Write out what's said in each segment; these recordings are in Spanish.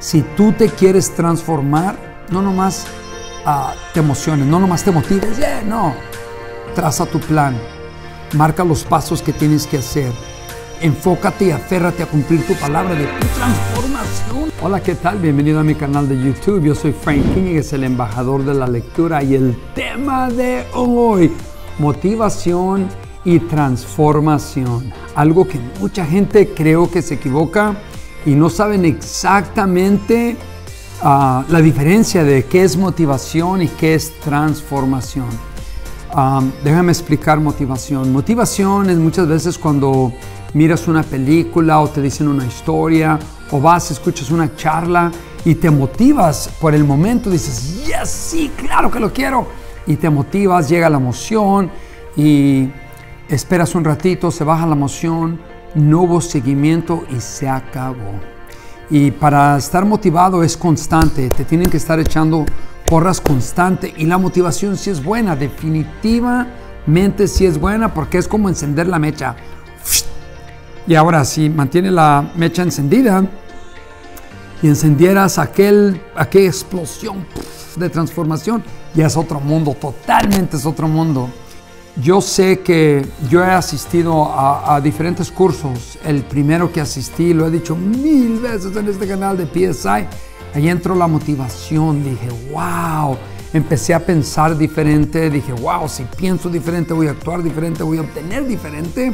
Si tú te quieres transformar, no nomás ah, te emociones, no nomás te motives, yeah, no. Traza tu plan, marca los pasos que tienes que hacer. Enfócate y aférrate a cumplir tu palabra de tu transformación. Hola, ¿qué tal? Bienvenido a mi canal de YouTube. Yo soy Frank King, es el embajador de la lectura y el tema de hoy, motivación y transformación. Algo que mucha gente creo que se equivoca y no saben exactamente ah, la diferencia de qué es motivación y qué es transformación. déjame explicar motivación. Motivación es muchas veces cuando miras una película o te dicen una historia o vas, escuchas una charla y te motivas por el momento, dices, yes, sí, claro que lo quiero. Y te motivas, llega la emoción y esperas un ratito, se baja la emoción, no hubo seguimiento y se acabó. Y para estar motivado es constante, te tienen que estar echando porras constante y la motivación sí es buena, definitivamente sí es buena porque es como encender la mecha. Y ahora si mantiene la mecha encendida y encendieras aquel, aquella explosión de transformación, ya es otro mundo, totalmente es otro mundo. Yo sé que yo he asistido a, diferentes cursos. El primero que asistí, lo he dicho mil veces en este canal de PSI, ahí entró la motivación. Dije, wow, empecé a pensar diferente. Dije, wow, si pienso diferente, voy a actuar diferente, voy a obtener diferente.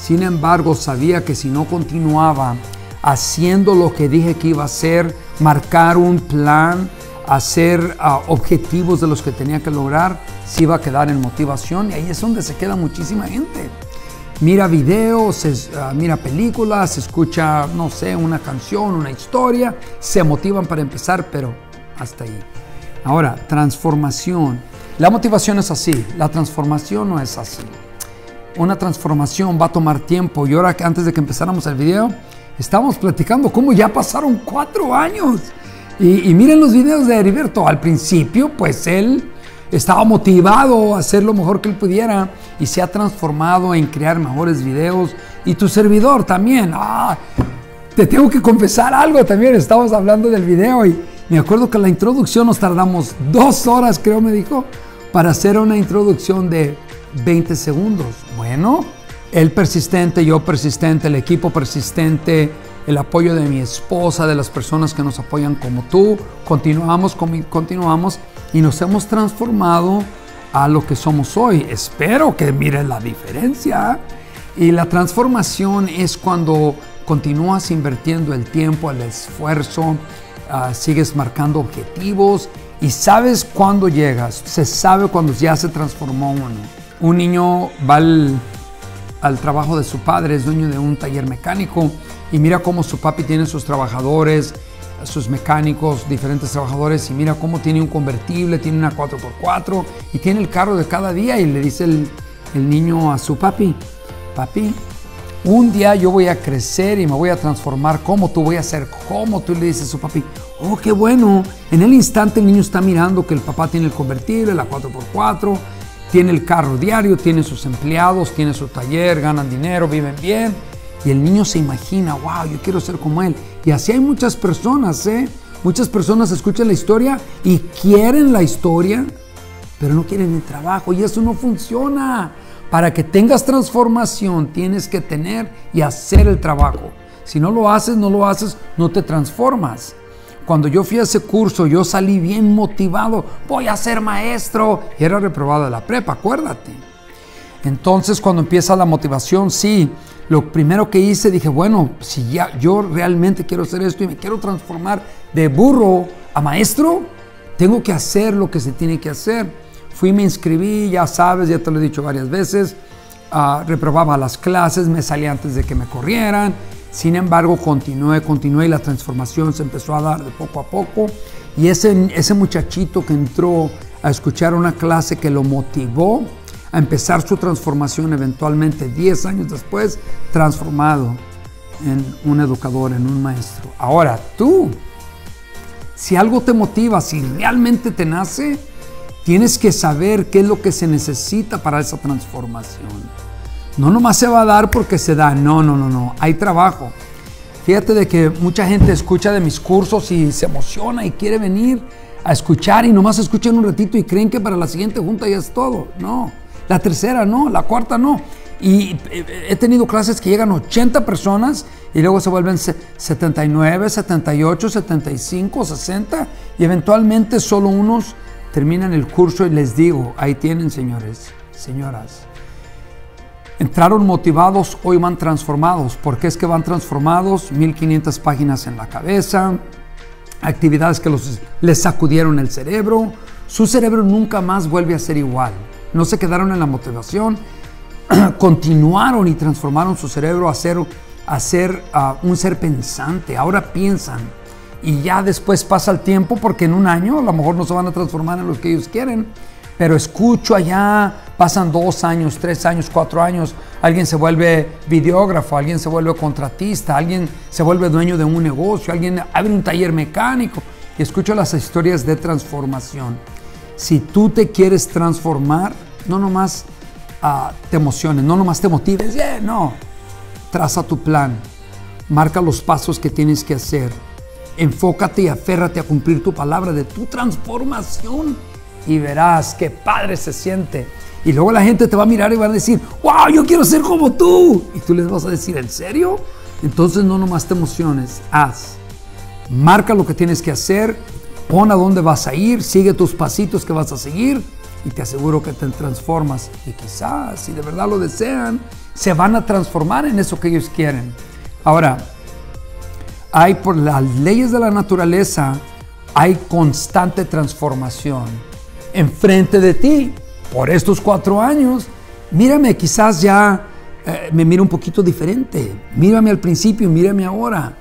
Sin embargo, sabía que si no continuaba haciendo lo que dije que iba a hacer, marcar un plan, hacer ah, objetivos de los que tenía que lograr, si iba a quedar en motivación y ahí es donde se queda muchísima gente. Mira videos, ah, mira películas, escucha, no sé, una canción, una historia, se motivan para empezar, pero hasta ahí. Ahora, transformación. La motivación es así, la transformación no es así. Una transformación va a tomar tiempo y ahora antes de que empezáramos el video, estábamos platicando cómo ya pasaron cuatro años. Y, y miren los videos de Heriberto. Al principio, pues él estaba motivado a hacer lo mejor que él pudiera y se ha transformado en crear mejores videos. Y tu servidor también. Ah, te tengo que confesar algo también. Estábamos hablando del video y me acuerdo que la introducción nos tardamos dos horas, creo me dijo, para hacer una introducción de 20 segundos. Bueno, él persistente, yo persistente, el equipo persistente, el apoyo de mi esposa, de las personas que nos apoyan como tú. Continuamos, continuamos y nos hemos transformado a lo que somos hoy. Espero que miren la diferencia. Y la transformación es cuando continúas invirtiendo el tiempo, el esfuerzo, ah, sigues marcando objetivos y sabes cuándo llegas. Se sabe cuando ya se transformó uno. Un niño va al, al trabajo de su padre, es dueño de un taller mecánico y mira cómo su papi tiene sus trabajadores, sus mecánicos, diferentes trabajadores, y mira cómo tiene un convertible, tiene una 4x4 y tiene el carro de cada día y le dice el, niño a su papi, papi, un día yo voy a crecer y me voy a transformar como tú, voy a ser como tú, le dice a su papi, oh, qué bueno. En el instante el niño está mirando que el papá tiene el convertible, la 4x4, tiene el carro diario, tiene sus empleados, tiene su taller, ganan dinero, viven bien. Y el niño se imagina, wow, yo quiero ser como él. Y así hay muchas personas, ¿eh? Muchas personas escuchan la historia y quieren la historia, pero no quieren el trabajo. Y eso no funciona. Para que tengas transformación tienes que tener y hacer el trabajo. Si no lo haces, no lo haces, no te transformas. Cuando yo fui a ese curso, yo salí bien motivado. Voy a ser maestro. Y era reprobado de la prepa, acuérdate. Entonces, cuando empieza la motivación, sí, lo primero que hice, dije, bueno, si ya yo realmente quiero hacer esto y me quiero transformar de burro a maestro, tengo que hacer lo que se tiene que hacer. Fui, me inscribí, ya sabes, ya te lo he dicho varias veces, uh, reprobaba las clases, me salí antes de que me corrieran. Sin embargo, continué, continué y la transformación se empezó a dar de poco a poco. Y ese, ese muchachito que entró a escuchar una clase que lo motivó, a empezar su transformación eventualmente 10 años después, transformado en un educador, en un maestro. Ahora, tú, si algo te motiva, si realmente te nace, tienes que saber qué es lo que se necesita para esa transformación. No nomás se va a dar porque se da, no, no, no, no, hay trabajo. Fíjate de que mucha gente escucha de mis cursos y se emociona y quiere venir a escuchar y nomás escuchan un ratito y creen que para la siguiente junta ya es todo. No, la tercera no, la cuarta no. Y eh, he tenido clases que llegan 80 personas y luego se vuelven 79, 78, 75, 60 y eventualmente solo unos terminan el curso y les digo, ahí tienen señores, señoras. Entraron motivados, hoy van transformados. ¿Por qué es que van transformados? 1500 páginas en la cabeza, actividades que los, les sacudieron el cerebro. Su cerebro nunca más vuelve a ser igual. No se quedaron en la motivación, continuaron y transformaron su cerebro a ser, a ser un ser pensante. Ahora piensan y ya después pasa el tiempo porque en un año a lo mejor no se van a transformar en lo que ellos quieren. Pero escucho allá, pasan dos años, tres años, cuatro años, alguien se vuelve videógrafo, alguien se vuelve contratista, alguien se vuelve dueño de un negocio, alguien abre un taller mecánico y escucho las historias de transformación. Si tú te quieres transformar, no nomás uh, te emociones, no nomás te motives, no, traza tu plan, marca los pasos que tienes que hacer, enfócate y aférrate a cumplir tu palabra de tu transformación y verás qué padre se siente. Y luego la gente te va a mirar y va a decir, wow, yo quiero ser como tú. Y tú les vas a decir, ¿en serio? Entonces no nomás te emociones, haz. Marca lo que tienes que hacer, pon a dónde vas a ir, sigue tus pasitos que vas a seguir y te aseguro que te transformas. Y quizás, si de verdad lo desean, se van a transformar en eso que ellos quieren. Ahora, hay por las leyes de la naturaleza, hay constante transformación enfrente de ti por estos cuatro años. Mírame, quizás ya eh, me mira un poquito diferente. Mírame al principio, mírame ahora.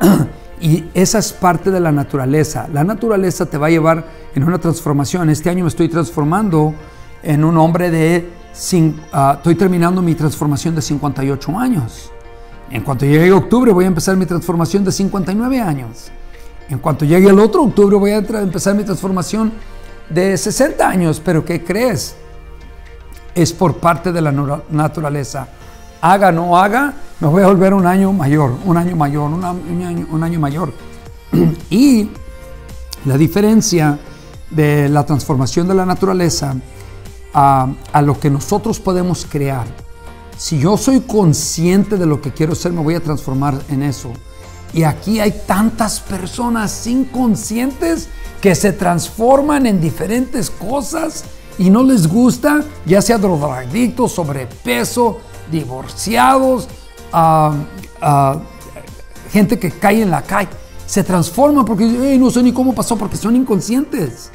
y esa es parte de la naturaleza. La naturaleza te va a llevar en una transformación. Este año me estoy transformando en un hombre de... Uh, estoy terminando mi transformación de 58 años. En cuanto llegue octubre voy a empezar mi transformación de 59 años. En cuanto llegue el otro octubre voy a empezar mi transformación de 60 años, pero ¿qué crees? Es por parte de la naturaleza. Haga, no haga, me voy a volver un año mayor, un año mayor, un año, mayor. y la diferencia de la transformación de la naturaleza a, a, lo que nosotros podemos crear. Si yo soy consciente de lo que quiero ser, me voy a transformar en eso. Y aquí hay tantas personas inconscientes que se transforman en diferentes cosas y no les gusta, ya sea drogadictos, sobrepeso, divorciados, ah, ah, gente que cae en la calle. Se transforman porque no sé ni cómo pasó, porque son inconscientes.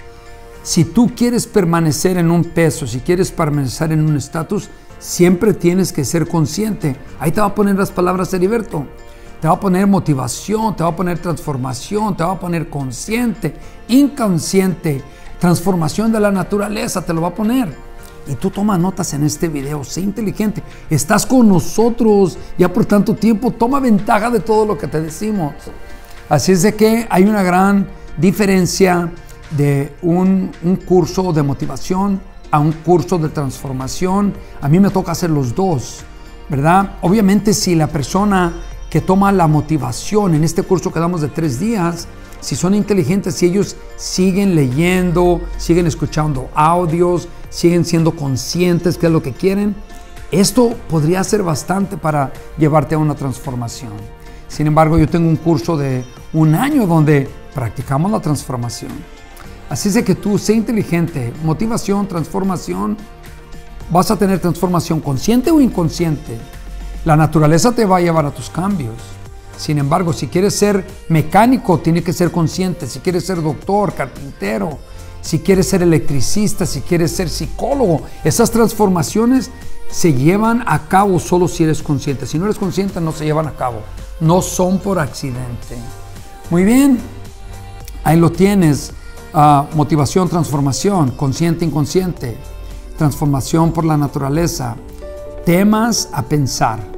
Si tú quieres permanecer en un peso, si quieres permanecer en un estatus, siempre tienes que ser consciente. Ahí te va a poner las palabras Heriberto te va a poner motivación, te va a poner transformación, te va a poner consciente, inconsciente, transformación de la naturaleza, te lo va a poner. Y tú toma notas en este video, sé inteligente, estás con nosotros ya por tanto tiempo, toma ventaja de todo lo que te decimos. Así es de que hay una gran diferencia de un, un curso de motivación a un curso de transformación. A mí me toca hacer los dos, ¿verdad? Obviamente si la persona que toma la motivación en este curso que damos de tres días, si son inteligentes, si ellos siguen leyendo, siguen escuchando audios, siguen siendo conscientes qué es lo que quieren, esto podría ser bastante para llevarte a una transformación. Sin embargo, yo tengo un curso de un año donde practicamos la transformación. Así es de que tú sé inteligente, motivación, transformación, vas a tener transformación consciente o inconsciente la naturaleza te va a llevar a tus cambios. Sin embargo, si quieres ser mecánico, tiene que ser consciente. Si quieres ser doctor, carpintero, si quieres ser electricista, si quieres ser psicólogo, esas transformaciones se llevan a cabo solo si eres consciente. Si no eres consciente, no se llevan a cabo. No son por accidente. Muy bien, ahí lo tienes. Ah, motivación, transformación, consciente, inconsciente, transformación por la naturaleza, temas a pensar.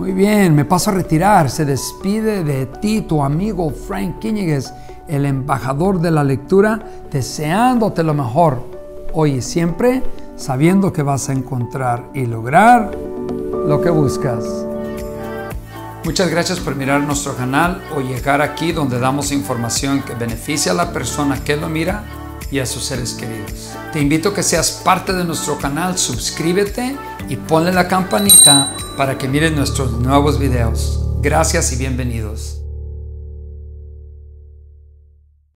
Muy bien, me paso a retirar. Se despide de ti tu amigo Frank Quiñiguez, el embajador de la lectura, deseándote lo mejor hoy y siempre, sabiendo que vas a encontrar y lograr lo que buscas. Muchas gracias por mirar nuestro canal o llegar aquí donde damos información que beneficia a la persona que lo mira y a sus seres queridos. Te invito a que seas parte de nuestro canal, suscríbete y ponle la campanita para que mires nuestros nuevos videos. Gracias y bienvenidos.